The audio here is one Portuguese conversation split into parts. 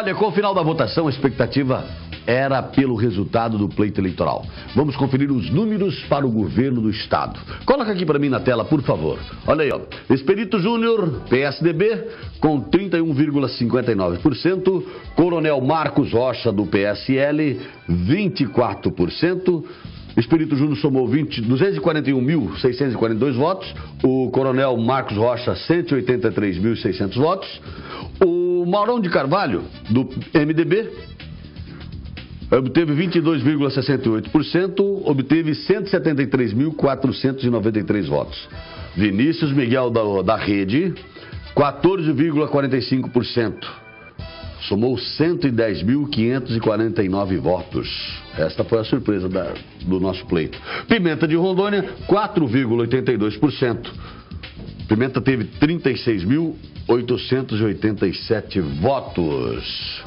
Olha, com o final da votação, a expectativa era pelo resultado do pleito eleitoral. Vamos conferir os números para o governo do estado. Coloca aqui para mim na tela, por favor. Olha aí, ó. Esperito Júnior, PSDB, com 31,59%. Coronel Marcos Rocha, do PSL, 24%. Espírito Júnior somou 241.642 votos. O Coronel Marcos Rocha, 183.600 votos. O Maurão de Carvalho, do MDB, obteve 22,68%, obteve 173.493 votos. Vinícius Miguel da, da Rede, 14,45%. Somou 110.549 votos. Esta foi a surpresa da, do nosso pleito. Pimenta de Rondônia, 4,82%. Pimenta teve 36.887 votos.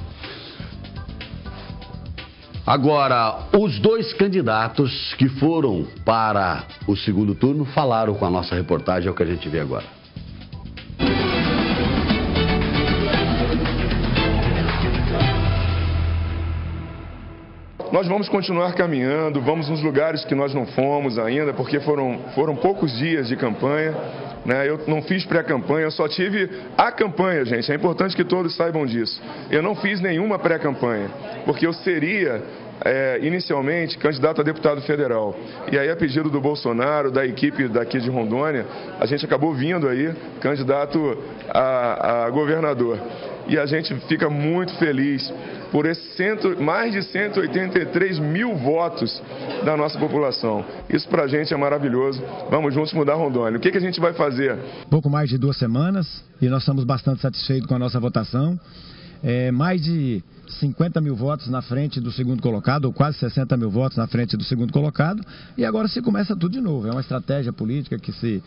Agora, os dois candidatos que foram para o segundo turno falaram com a nossa reportagem, é o que a gente vê agora. Nós vamos continuar caminhando, vamos nos lugares que nós não fomos ainda, porque foram, foram poucos dias de campanha. Né? Eu não fiz pré-campanha, eu só tive a campanha, gente. É importante que todos saibam disso. Eu não fiz nenhuma pré-campanha, porque eu seria é, inicialmente candidato a deputado federal. E aí, a pedido do Bolsonaro, da equipe daqui de Rondônia, a gente acabou vindo aí candidato a, a governador. E a gente fica muito feliz por esses mais de 183 mil votos da nossa população. Isso para a gente é maravilhoso. Vamos juntos mudar Rondônia. O que, que a gente vai fazer? Pouco mais de duas semanas e nós estamos bastante satisfeitos com a nossa votação. É, mais de 50 mil votos na frente do segundo colocado, ou quase 60 mil votos na frente do segundo colocado, e agora se começa tudo de novo. É uma estratégia política que se,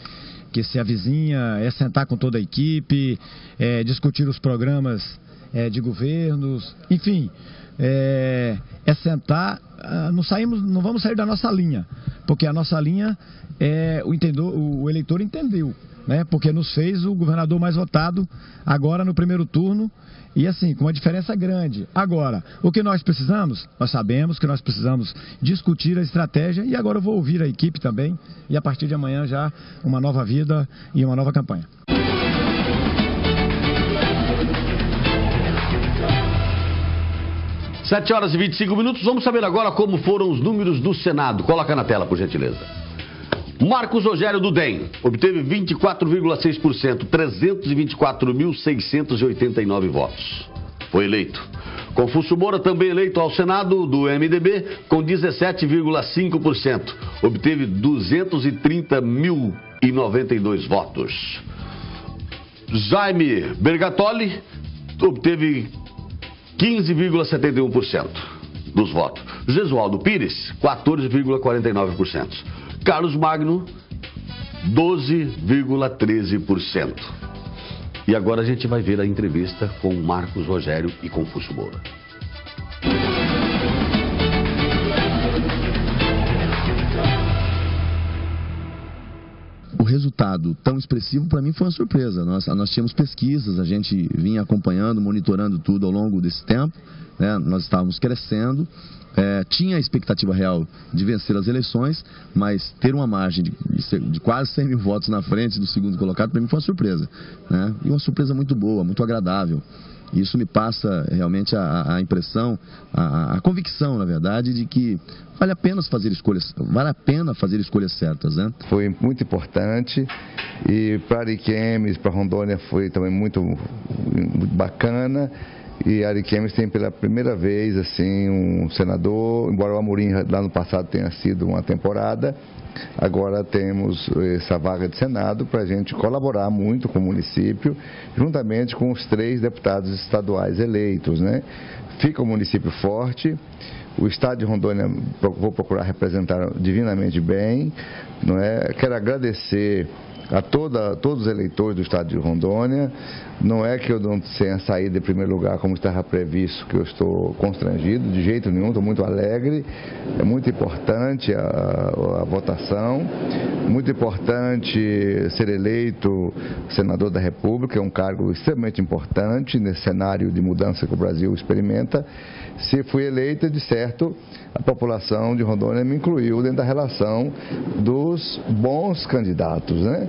que se avizinha, é sentar com toda a equipe, é discutir os programas é, de governos, enfim, é, é sentar, ah, não, saímos, não vamos sair da nossa linha, porque a nossa linha é, o, entendor, o eleitor entendeu, né, porque nos fez o governador mais votado agora no primeiro turno e assim, com uma diferença grande. Agora, o que nós precisamos? Nós sabemos que nós precisamos discutir a estratégia e agora eu vou ouvir a equipe também e a partir de amanhã já uma nova vida e uma nova campanha. Sete horas e 25 minutos. Vamos saber agora como foram os números do Senado. Coloca na tela, por gentileza. Marcos Rogério do DEM obteve 24,6%, 324.689 votos. Foi eleito. Confúcio Moura, também eleito ao Senado do MDB, com 17,5%. Obteve 230.092 votos. Jaime Bergatoli obteve 15,71% dos votos. Gesualdo Pires, 14,49%. Carlos Magno, 12,13%. E agora a gente vai ver a entrevista com Marcos Rogério e Confúcio Moura. Resultado tão expressivo para mim foi uma surpresa. Nós, nós tínhamos pesquisas, a gente vinha acompanhando, monitorando tudo ao longo desse tempo. Né? Nós estávamos crescendo, é, tinha a expectativa real de vencer as eleições, mas ter uma margem de, de quase 100 mil votos na frente do segundo colocado, para mim foi uma surpresa. Né? E uma surpresa muito boa, muito agradável. Isso me passa realmente a, a impressão, a, a, convicção, na verdade, de que vale a pena fazer escolhas, vale a pena fazer escolhas certas, né? Foi muito importante e para Ariquemes, para Rondônia foi também muito, muito bacana. E Ariquemes tem pela primeira vez assim um senador, embora o Amorim lá no passado tenha sido uma temporada, Agora temos essa vaga de Senado para a gente colaborar muito com o município, juntamente com os três deputados estaduais eleitos. Né? Fica o município forte, o Estado de Rondônia vou procurar representar divinamente bem. Não é? Quero agradecer a toda, todos os eleitores do estado de Rondônia. Não é que eu não tenha saído em primeiro lugar como estava previsto, que eu estou constrangido, de jeito nenhum, estou muito alegre. É muito importante a, a votação, muito importante ser eleito senador da República, é um cargo extremamente importante nesse cenário de mudança que o Brasil experimenta. Se fui eleita, de certo, a população de Rondônia me incluiu dentro da relação dos bons candidatos, né?